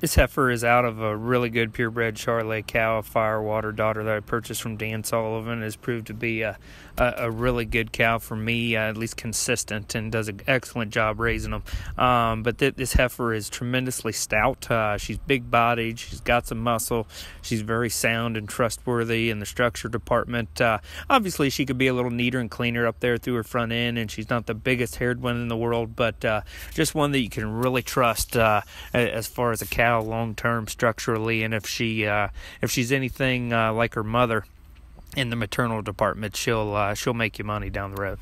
This heifer is out of a really good purebred Charolais cow, a firewater daughter that I purchased from Dan Sullivan. Has proved to be a, a, a really good cow for me, uh, at least consistent, and does an excellent job raising them. Um, but th- this heifer is tremendously stout. Uh, she's big bodied, she's got some muscle, she's very sound and trustworthy in the structure department. Uh, obviously, she could be a little neater and cleaner up there through her front end, and she's not the biggest haired one in the world, but uh, just one that you can really trust uh, as far as a cow long term structurally, and if she uh, if she's anything uh, like her mother in the maternal department, she'll uh, she'll make you money down the road.